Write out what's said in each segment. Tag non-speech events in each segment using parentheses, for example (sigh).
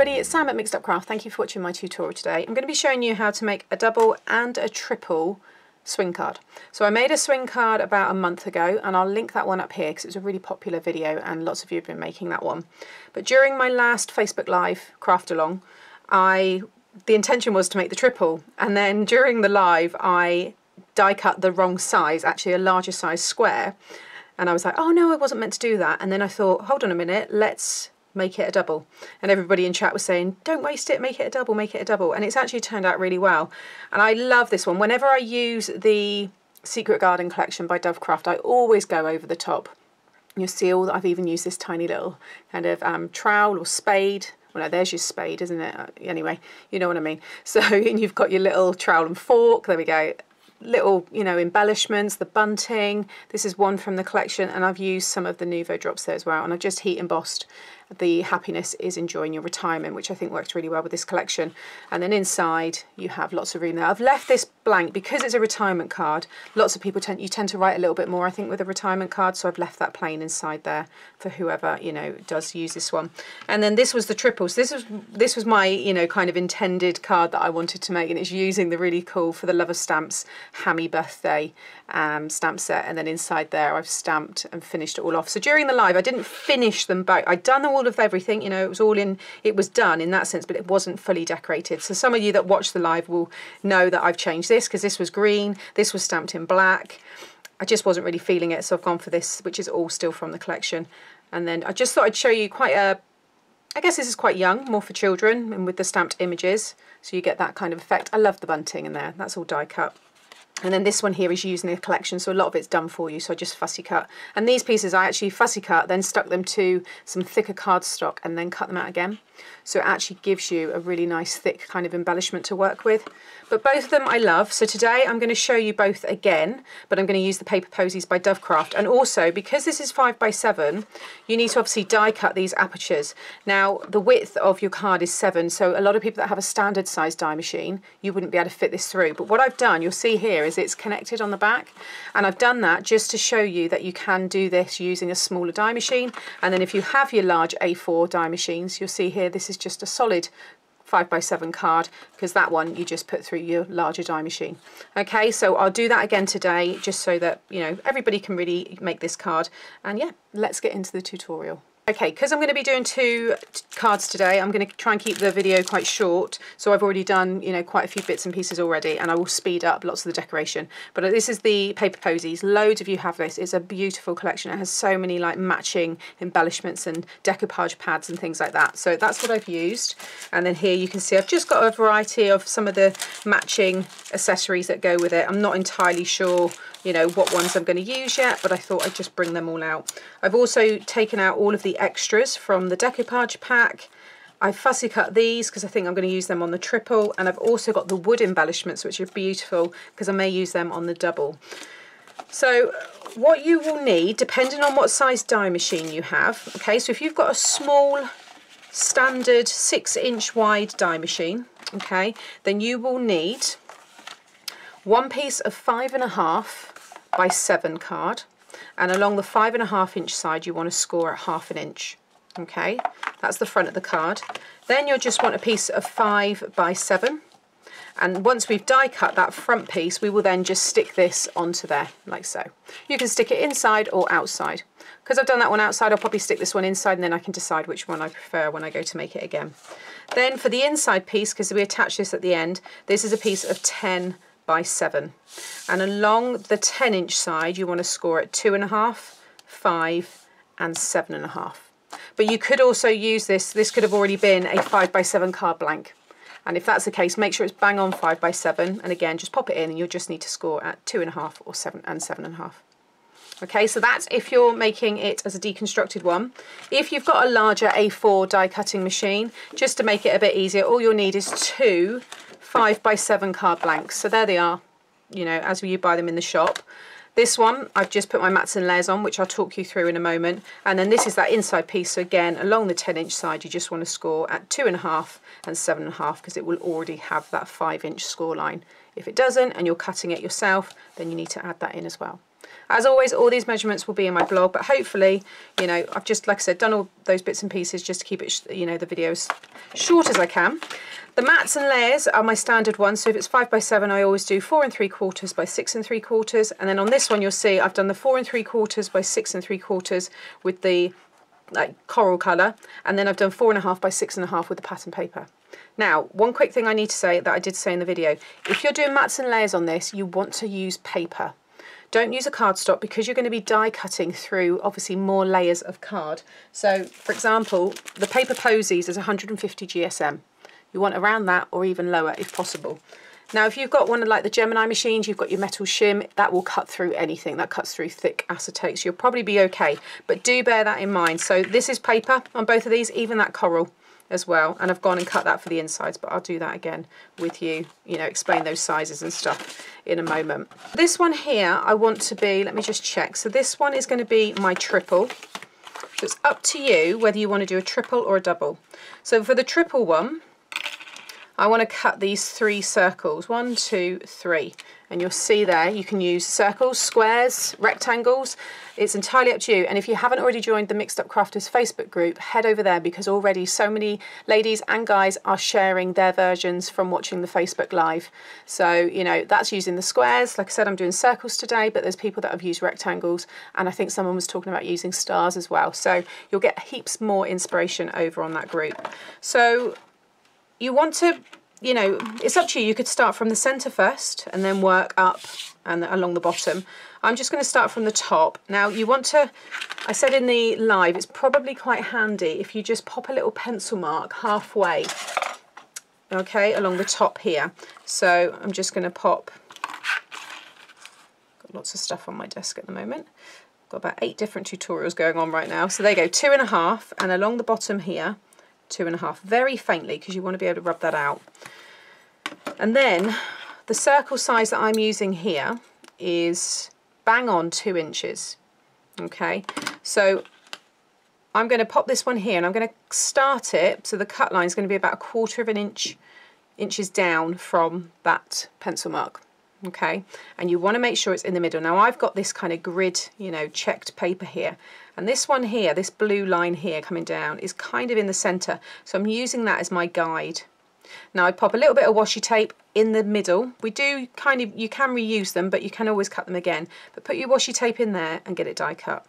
everybody, it's Sam at Mixed Up Craft. Thank you for watching my tutorial today. I'm going to be showing you how to make a double and a triple swing card. So I made a swing card about a month ago and I'll link that one up here because it was a really popular video and lots of you have been making that one. But during my last Facebook Live craft along, I the intention was to make the triple and then during the live I die cut the wrong size, actually a larger size square. And I was like, oh no, I wasn't meant to do that. And then I thought, hold on a minute, let's make it a double. And everybody in chat was saying, don't waste it, make it a double, make it a double. And it's actually turned out really well. And I love this one. Whenever I use the Secret Garden collection by Dovecraft, I always go over the top. You'll see all that I've even used this tiny little kind of um, trowel or spade. Well, no, there's your spade, isn't it? Uh, anyway, you know what I mean. (laughs) So, and you've got your little trowel and fork. There we go little you know embellishments the bunting this is one from the collection and I've used some of the Nuvo drops there as well and I've just heat embossed the happiness is enjoying your retirement, which I think works really well with this collection. And then inside you have lots of room there. I've left this blank because it's a retirement card. Lots of people tend you tend to write a little bit more, I think, with a retirement card. So I've left that plain inside there for whoever you know does use this one. And then this was the triples. This was this was my you know kind of intended card that I wanted to make, and it's using the really cool for the love of stamps Hammy birthday um, stamp set. And then inside there I've stamped and finished it all off. So during the live I didn't finish them back. I'd done all all of everything, you know, it was all in, it was done in that sense, but it wasn't fully decorated. So some of you that watch the live will know that I've changed this because this was green, this was stamped in black. I just wasn't really feeling it, so I've gone for this, which is all still from the collection. And then I just thought I'd show you quite a, I guess this is quite young, more for children, and with the stamped images, so you get that kind of effect. I love the bunting in there, that's all die cut. And then this one here is using a collection, so a lot of it's done for you, so I just fussy cut. And these pieces I actually fussy cut, then stuck them to some thicker cardstock and then cut them out again. So it actually gives you a really nice thick kind of embellishment to work with. But both of them I love. So today I'm going to show you both again, but I'm going to use the Paper Posies by Dovecraft. And also, because this is 5 by 7 you need to obviously die cut these apertures. Now, the width of your card is 7, so a lot of people that have a standard size die machine, you wouldn't be able to fit this through. But what I've done, you'll see here, is it's connected on the back. And I've done that just to show you that you can do this using a smaller die machine. And then if you have your large A4 die machines, you'll see here, this is just a solid 5x7 card because that one you just put through your larger die machine. Okay, so I'll do that again today just so that, you know, everybody can really make this card. And yeah, let's get into the tutorial. Okay, because I'm going to be doing two cards today, I'm going to try and keep the video quite short. So I've already done, you know, quite a few bits and pieces already, and I will speed up lots of the decoration. But uh, this is the Paper Posies. Loads of you have this. It's a beautiful collection. It has so many like matching embellishments and decoupage pads and things like that. So that's what I've used. And then here you can see I've just got a variety of some of the matching accessories that go with it. I'm not entirely sure you know what ones I'm going to use yet but I thought I'd just bring them all out. I've also taken out all of the extras from the decoupage pack. I fussy cut these because I think I'm going to use them on the triple and I've also got the wood embellishments which are beautiful because I may use them on the double. So what you will need depending on what size die machine you have okay so if you've got a small standard six inch wide die machine okay then you will need one piece of five and a half by seven card and along the five and a half inch side you want to score at half an inch okay? That's the front of the card. Then you'll just want a piece of five by seven. And once we've die cut that front piece we will then just stick this onto there like so. You can stick it inside or outside. Because I've done that one outside I'll probably stick this one inside and then I can decide which one I prefer when I go to make it again. Then for the inside piece because we attach this at the end this is a piece of 10 by 7. And along the 10 inch side you want to score at 2.5, 5 and 7.5. But you could also use this, this could have already been a 5 by 7 card blank. And if that's the case, make sure it's bang on 5 by 7 and again just pop it in and you'll just need to score at 2.5 or 7 and 7.5. Okay, so that's if you're making it as a deconstructed one. If you've got a larger A4 die cutting machine, just to make it a bit easier, all you'll need is two five by seven card blanks. So there they are, you know, as you buy them in the shop. This one, I've just put my mats and layers on, which I'll talk you through in a moment. And then this is that inside piece. So again, along the 10 inch side, you just want to score at two and a half and seven and a half because it will already have that five inch score line. If it doesn't and you're cutting it yourself, then you need to add that in as well. As always, all these measurements will be in my blog, but hopefully, you know, I've just, like I said, done all those bits and pieces just to keep it, you know, the videos short as I can. The mats and layers are my standard ones. So if it's five by seven, I always do four and three quarters by six and three quarters. And then on this one, you'll see I've done the four and three quarters by six and three quarters with the like coral colour. And then I've done four and a half by six and a half with the pattern paper. Now, one quick thing I need to say that I did say in the video, if you're doing mats and layers on this, you want to use paper. Don't use a cardstock because you're going to be die cutting through obviously more layers of card. So for example, the paper posies is 150 GSM. You want around that or even lower if possible. Now if you've got one of like the Gemini machines, you've got your metal shim, that will cut through anything. That cuts through thick acetate, so you'll probably be okay. But do bear that in mind. So this is paper on both of these, even that coral as well and I've gone and cut that for the insides but I'll do that again with you you know explain those sizes and stuff in a moment. This one here I want to be let me just check. So this one is going to be my triple. So it's up to you whether you want to do a triple or a double. So for the triple one I want to cut these three circles one two three and you'll see there you can use circles, squares, rectangles. It's entirely up to you. And if you haven't already joined the Mixed Up Crafters Facebook group, head over there because already so many ladies and guys are sharing their versions from watching the Facebook Live. So, you know, that's using the squares. Like I said, I'm doing circles today, but there's people that have used rectangles. And I think someone was talking about using stars as well. So you'll get heaps more inspiration over on that group. So you want to you know, it's up to you. You could start from the centre first and then work up and along the bottom. I'm just going to start from the top. Now you want to, I said in the live, it's probably quite handy if you just pop a little pencil mark halfway, okay, along the top here. So I'm just going to pop, got lots of stuff on my desk at the moment. Got about eight different tutorials going on right now. So there you go, two and a half, and along the bottom here, two and a half, very faintly because you want to be able to rub that out. And then the circle size that I'm using here is bang on two inches. Okay, so I'm going to pop this one here and I'm going to start it, so the cut line is going to be about a quarter of an inch inches down from that pencil mark okay and you want to make sure it's in the middle now I've got this kind of grid you know checked paper here and this one here, this blue line here coming down is kind of in the center. So I'm using that as my guide. Now I pop a little bit of washi tape in the middle. We do kind of, you can reuse them, but you can always cut them again. But put your washi tape in there and get it die cut.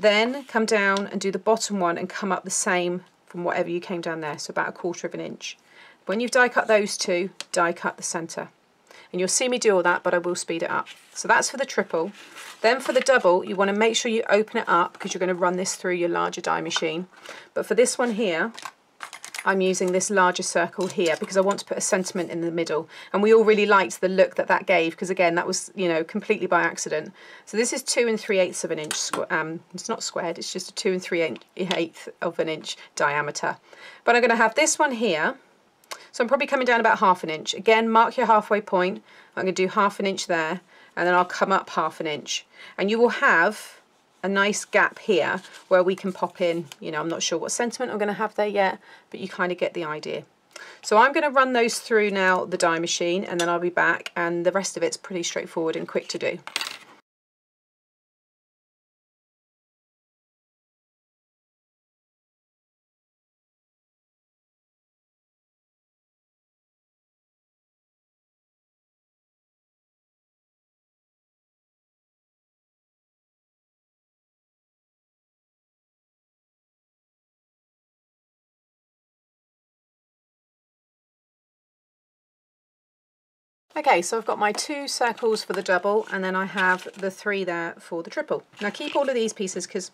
Then come down and do the bottom one and come up the same from whatever you came down there, so about a quarter of an inch. When you've die cut those two, die cut the center. And you'll see me do all that, but I will speed it up. So that's for the triple. Then for the double, you want to make sure you open it up because you're going to run this through your larger die machine. But for this one here, I'm using this larger circle here because I want to put a sentiment in the middle. And we all really liked the look that that gave because again, that was, you know, completely by accident. So this is two and three eighths of an inch. Um, it's not squared, it's just a two and three eighths of an inch diameter. But I'm going to have this one here. So I'm probably coming down about half an inch. Again, mark your halfway point. I'm going to do half an inch there and then I'll come up half an inch and you will have a nice gap here where we can pop in you know I'm not sure what sentiment I'm going to have there yet but you kind of get the idea so I'm going to run those through now the die machine and then I'll be back and the rest of it's pretty straightforward and quick to do Okay, so I've got my two circles for the double and then I have the three there for the triple. Now keep all of these pieces because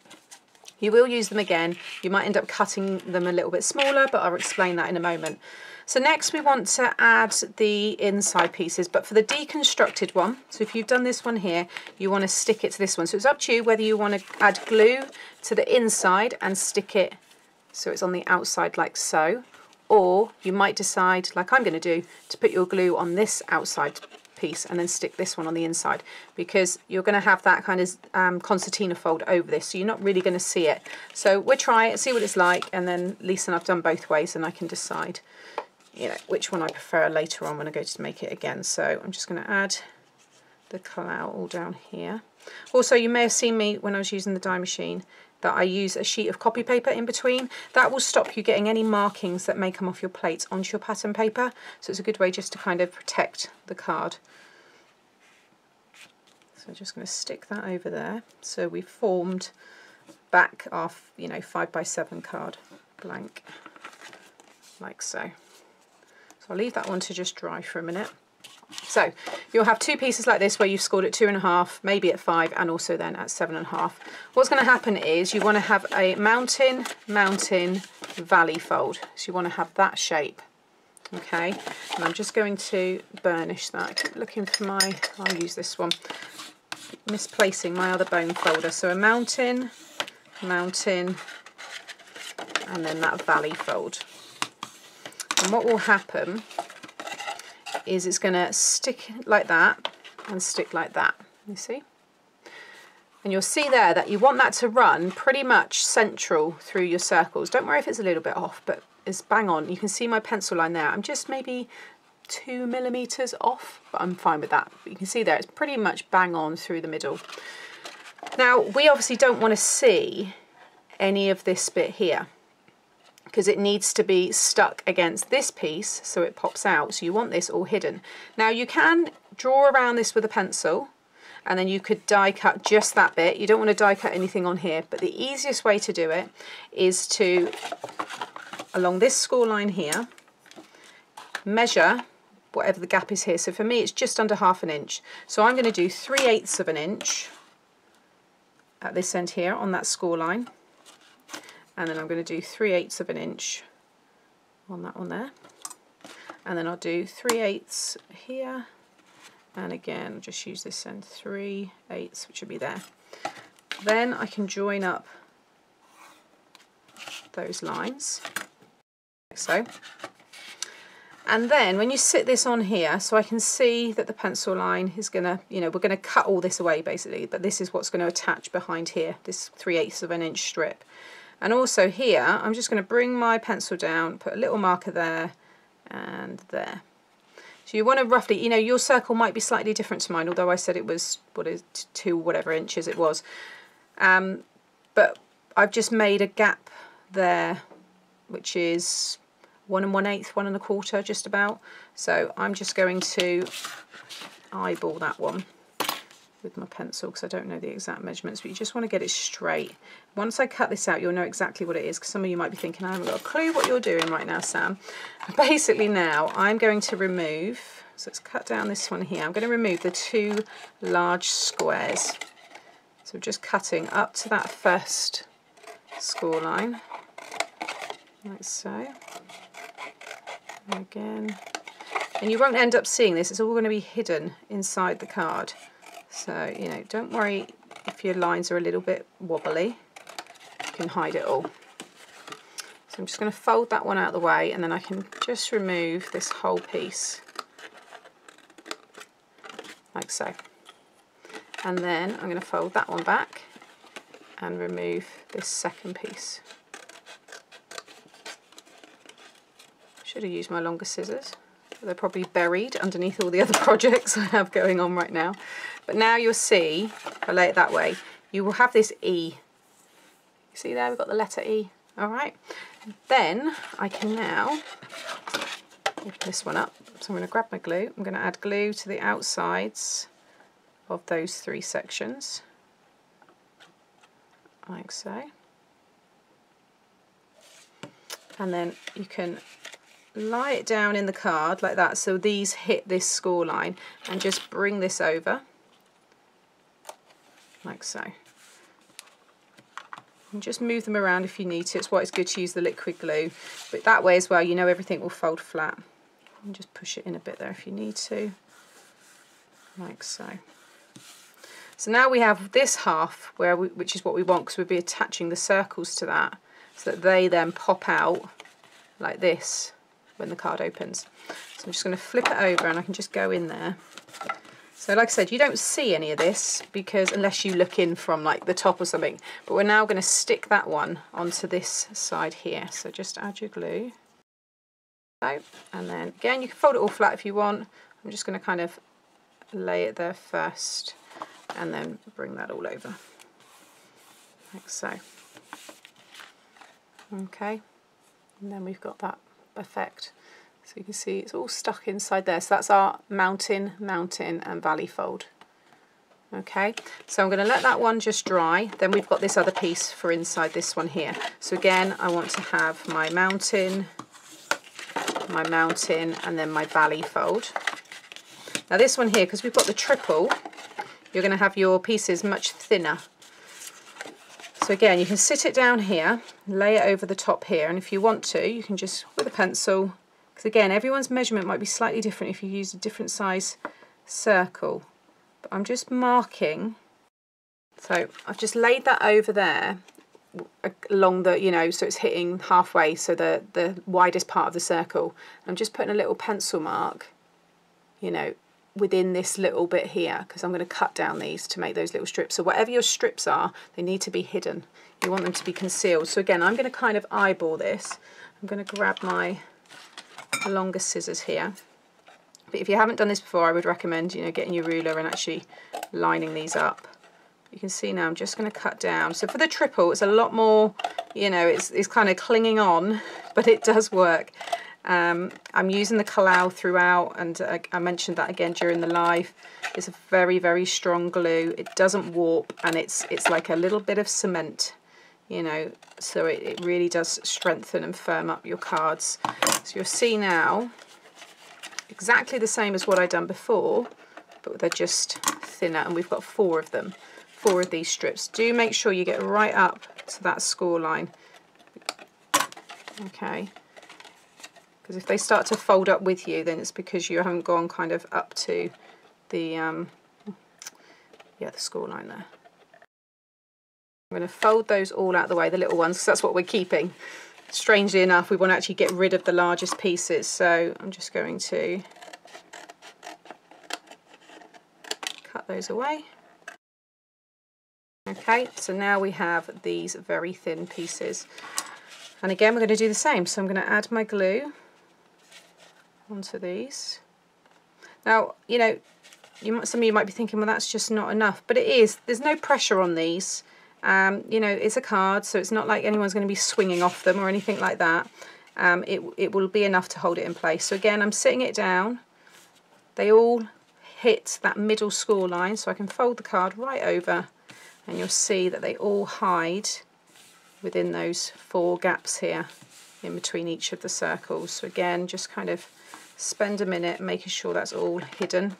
you will use them again. You might end up cutting them a little bit smaller, but I'll explain that in a moment. So next we want to add the inside pieces, but for the deconstructed one, so if you've done this one here, you want to stick it to this one. So it's up to you whether you want to add glue to the inside and stick it so it's on the outside like so, or you might decide, like I'm going to do, to put your glue on this outside piece and then stick this one on the inside because you're going to have that kind of um, concertina fold over this so you're not really going to see it. So we'll try it, see what it's like and then Lisa and I've done both ways and I can decide you know which one I prefer later on when I go to make it again. So I'm just going to add the clout all down here. Also, you may have seen me when I was using the die machine that I use a sheet of copy paper in between. That will stop you getting any markings that may come off your plates onto your pattern paper. So it's a good way just to kind of protect the card. So I'm just going to stick that over there. So we've formed back off, you know, 5 by 7 card blank, like so. So I'll leave that one to just dry for a minute. So you'll have two pieces like this where you've scored at two and a half, maybe at five, and also then at seven and a half. What's going to happen is you want to have a mountain, mountain, valley fold. So you want to have that shape. Okay, and I'm just going to burnish that. I keep looking for my, I'll use this one, misplacing my other bone folder. So a mountain, mountain, and then that valley fold. And what will happen is it's going to stick like that and stick like that, you see? And you'll see there that you want that to run pretty much central through your circles. Don't worry if it's a little bit off, but it's bang on. You can see my pencil line there. I'm just maybe two millimeters off, but I'm fine with that. But you can see there, it's pretty much bang on through the middle. Now, we obviously don't want to see any of this bit here because it needs to be stuck against this piece so it pops out. So you want this all hidden. Now you can draw around this with a pencil and then you could die cut just that bit. You don't want to die cut anything on here, but the easiest way to do it is to, along this score line here, measure whatever the gap is here. So for me, it's just under half an inch. So I'm going to do 3 eighths of an inch at this end here on that score line and then I'm going to do 3 eighths of an inch on that one there. And then I'll do 3 eighths here. And again just use this end 3 eighths which will be there. Then I can join up those lines like so. And then when you sit this on here so I can see that the pencil line is gonna you know we're gonna cut all this away basically but this is what's going to attach behind here this 3 eighths of an inch strip and also here, I'm just going to bring my pencil down, put a little marker there and there. So you want to roughly, you know, your circle might be slightly different to mine, although I said it was, what is, two whatever inches it was. Um, but I've just made a gap there, which is one and one eighth, one and a quarter, just about. So I'm just going to eyeball that one with my pencil because I don't know the exact measurements, but you just want to get it straight. Once I cut this out, you'll know exactly what it is because some of you might be thinking, I haven't got a clue what you're doing right now, Sam. (laughs) Basically now, I'm going to remove, so let's cut down this one here. I'm going to remove the two large squares. So just cutting up to that first score line, like so. And again, and you won't end up seeing this, it's all going to be hidden inside the card. So, you know, don't worry if your lines are a little bit wobbly. You can hide it all. So I'm just going to fold that one out of the way and then I can just remove this whole piece like so. And then I'm going to fold that one back and remove this second piece. Should have used my longer scissors. They're probably buried underneath all the other (laughs) projects I have going on right now. But now you'll see, if I lay it that way, you will have this E. You see there, we've got the letter E. All right. Then I can now open this one up. So I'm going to grab my glue. I'm going to add glue to the outsides of those three sections, like so. And then you can lie it down in the card like that so these hit this score line and just bring this over like so. And just move them around if you need to. It's why it's good to use the liquid glue. But that way as well, you know everything will fold flat. And just push it in a bit there if you need to. Like so. So now we have this half, where we, which is what we want, because we'll be attaching the circles to that, so that they then pop out like this when the card opens. So I'm just going to flip it over and I can just go in there so like I said, you don't see any of this because unless you look in from like the top or something, but we're now going to stick that one onto this side here. So just add your glue. and then again, you can fold it all flat if you want. I'm just going to kind of lay it there first and then bring that all over like so okay and then we've got that effect so you can see it's all stuck inside there. So that's our mountain mountain and valley fold. Okay so I'm going to let that one just dry. Then we've got this other piece for inside this one here. So again I want to have my mountain my mountain and then my valley fold. Now this one here because we've got the triple you're going to have your pieces much thinner. So again you can sit it down here lay it over the top here and if you want to you can just with a pencil because again everyone's measurement might be slightly different if you use a different size circle. But I'm just marking. So I've just laid that over there along the you know so it's hitting halfway so the the widest part of the circle. I'm just putting a little pencil mark you know within this little bit here because I'm going to cut down these to make those little strips. So whatever your strips are they need to be hidden. You want them to be concealed. So again I'm going to kind of eyeball this. I'm going to grab my longer scissors here but if you haven't done this before, I would recommend, you know, getting your ruler and actually lining these up. You can see now I'm just going to cut down. So for the triple, it's a lot more, you know, it's, it's kind of clinging on, (laughs) but it does work. Um, I'm using the Collall throughout, and uh, I mentioned that again during the live. It's a very, very strong glue. It doesn't warp, and it's it's like a little bit of cement, you know, so it, it really does strengthen and firm up your cards. So you'll see now exactly the same as what I'd done before, but they're just thinner, and we've got four of them, four of these strips. Do make sure you get right up to that score line. Okay, because if they start to fold up with you, then it's because you haven't gone kind of up to the, um, yeah, the score line there. I'm going to fold those all out of the way, the little ones, because that's what we're keeping. Strangely enough we want to actually get rid of the largest pieces so I'm just going to cut those away. Okay so now we have these very thin pieces. And again we're going to do the same so I'm going to add my glue onto these. Now you know you might, some of you might be thinking well that's just not enough but it is. There's no pressure on these um, you know, it's a card, so it's not like anyone's going to be swinging off them or anything like that. Um, it, it will be enough to hold it in place. So again, I'm sitting it down. They all hit that middle score line, so I can fold the card right over and you'll see that they all hide within those four gaps here in between each of the circles. So again, just kind of spend a minute making sure that's all hidden.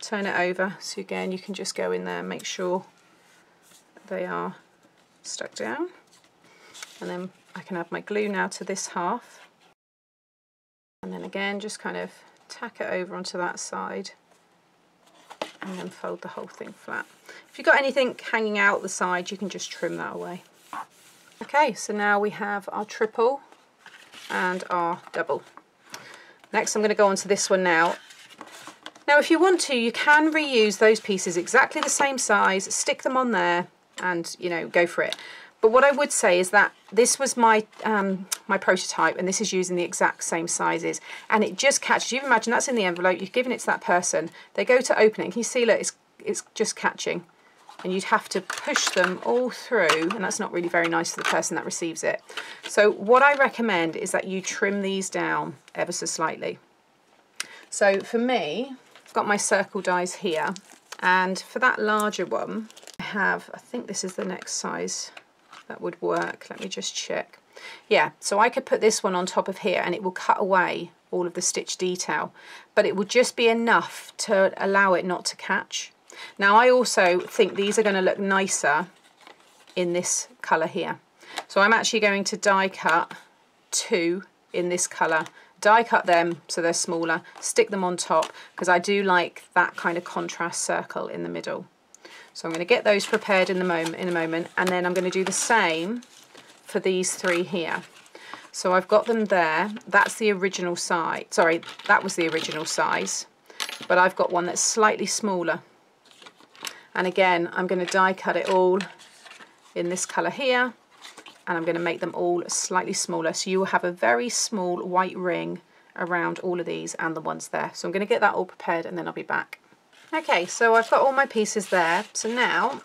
Turn it over, so again you can just go in there and make sure they are stuck down and then I can add my glue now to this half and then again just kind of tack it over onto that side and then fold the whole thing flat. If you've got anything hanging out the side you can just trim that away. Okay so now we have our triple and our double. Next I'm going to go on to this one now. Now if you want to you can reuse those pieces exactly the same size, stick them on there and you know go for it. But what I would say is that this was my um, my prototype and this is using the exact same sizes and it just catches you imagine that's in the envelope you've given it to that person they go to open it can you see look it's, it's just catching. And you'd have to push them all through and that's not really very nice for the person that receives it. So what I recommend is that you trim these down ever so slightly. So for me I've got my circle dies here and for that larger one have, I think this is the next size that would work. Let me just check. Yeah, so I could put this one on top of here and it will cut away all of the stitch detail, but it would just be enough to allow it not to catch. Now I also think these are going to look nicer in this colour here. So I'm actually going to die cut two in this colour die cut them so they're smaller, stick them on top because I do like that kind of contrast circle in the middle. So I'm going to get those prepared in the moment in a moment and then I'm going to do the same for these three here. So I've got them there. That's the original size. Sorry, that was the original size. But I've got one that's slightly smaller. And again, I'm going to die cut it all in this colour here. And I'm going to make them all slightly smaller. So you will have a very small white ring around all of these and the ones there. So I'm going to get that all prepared and then I'll be back. Okay, so I've got all my pieces there. So now,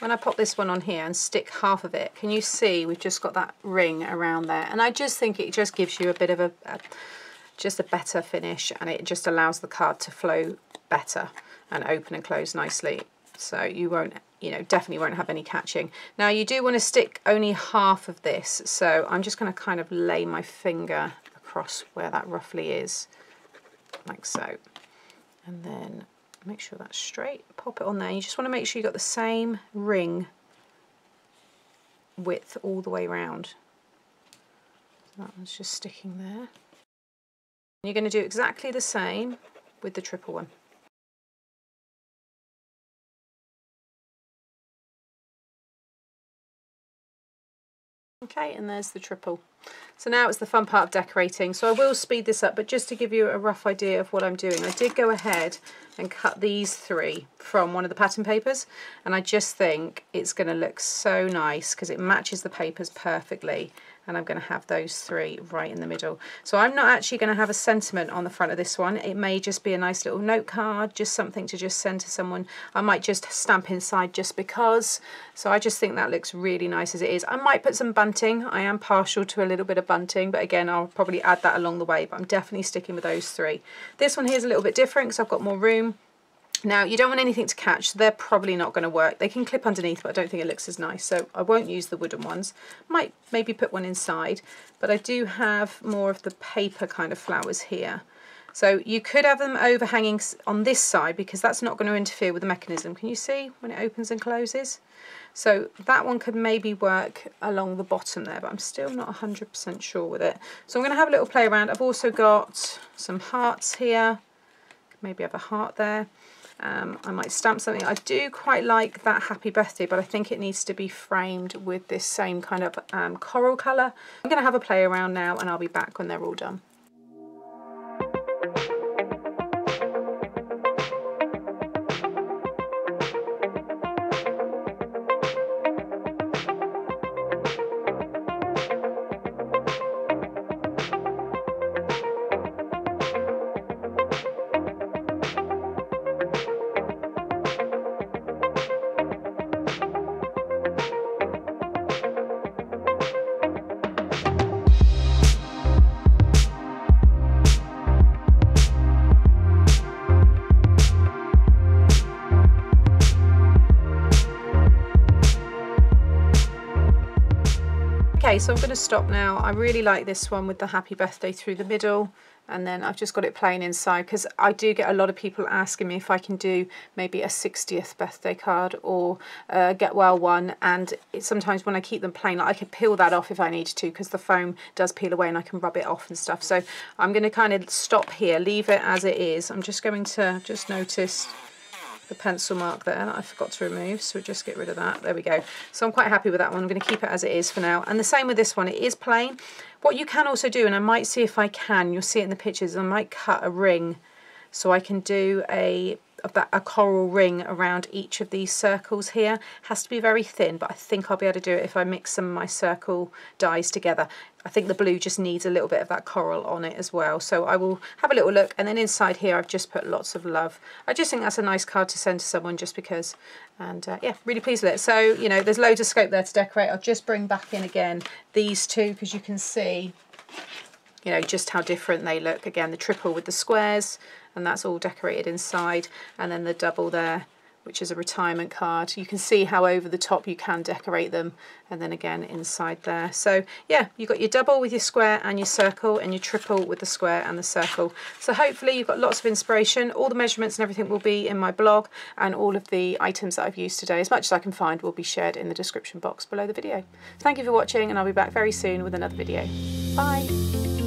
when I pop this one on here and stick half of it, can you see we've just got that ring around there? And I just think it just gives you a bit of a, a just a better finish and it just allows the card to flow better and open and close nicely. So you won't, you know, definitely won't have any catching. Now you do want to stick only half of this. So I'm just going to kind of lay my finger across where that roughly is, like so. And then make sure that's straight, pop it on there. You just want to make sure you've got the same ring width all the way around. that one's just sticking there. You're going to do exactly the same with the triple one. Okay, and there's the triple. So now it's the fun part of decorating. So I will speed this up, but just to give you a rough idea of what I'm doing, I did go ahead and cut these three from one of the pattern papers, and I just think it's going to look so nice because it matches the papers perfectly and I'm going to have those three right in the middle. So I'm not actually going to have a sentiment on the front of this one. It may just be a nice little note card, just something to just send to someone. I might just stamp inside just because. So I just think that looks really nice as it is. I might put some bunting. I am partial to a little bit of bunting, but again, I'll probably add that along the way, but I'm definitely sticking with those three. This one here is a little bit different because I've got more room. Now you don't want anything to catch, so they're probably not going to work. They can clip underneath, but I don't think it looks as nice, so I won't use the wooden ones. Might maybe put one inside, but I do have more of the paper kind of flowers here. So you could have them overhanging on this side because that's not going to interfere with the mechanism. Can you see when it opens and closes? So that one could maybe work along the bottom there, but I'm still not 100% sure with it. So I'm going to have a little play around. I've also got some hearts here. Maybe have a heart there. Um, I might stamp something. I do quite like that happy birthday, but I think it needs to be framed with this same kind of um, coral colour. I'm going to have a play around now and I'll be back when they're all done. Okay, so I'm going to stop now. I really like this one with the happy birthday through the middle and then I've just got it plain inside because I do get a lot of people asking me if I can do maybe a 60th birthday card or a get well one and sometimes when I keep them plain like I can peel that off if I need to because the foam does peel away and I can rub it off and stuff so I'm going to kind of stop here leave it as it is I'm just going to just notice the pencil mark there that I forgot to remove so just get rid of that. There we go. So I'm quite happy with that one. I'm going to keep it as it is for now. And the same with this one. It is plain. What you can also do and I might see if I can you'll see it in the pictures I might cut a ring so I can do a a coral ring around each of these circles here. Has to be very thin, but I think I'll be able to do it if I mix some of my circle dies together. I think the blue just needs a little bit of that coral on it as well. So I will have a little look. And then inside here, I've just put lots of love. I just think that's a nice card to send to someone just because. And uh, yeah, really pleased with it. So, you know, there's loads of scope there to decorate. I'll just bring back in again these two because you can see you know just how different they look again the triple with the squares and that's all decorated inside and then the double there which is a retirement card. You can see how over the top you can decorate them and then again inside there. So yeah, you've got your double with your square and your circle and your triple with the square and the circle. So hopefully you've got lots of inspiration. All the measurements and everything will be in my blog and all of the items that I've used today, as much as I can find, will be shared in the description box below the video. Thank you for watching and I'll be back very soon with another video. Bye!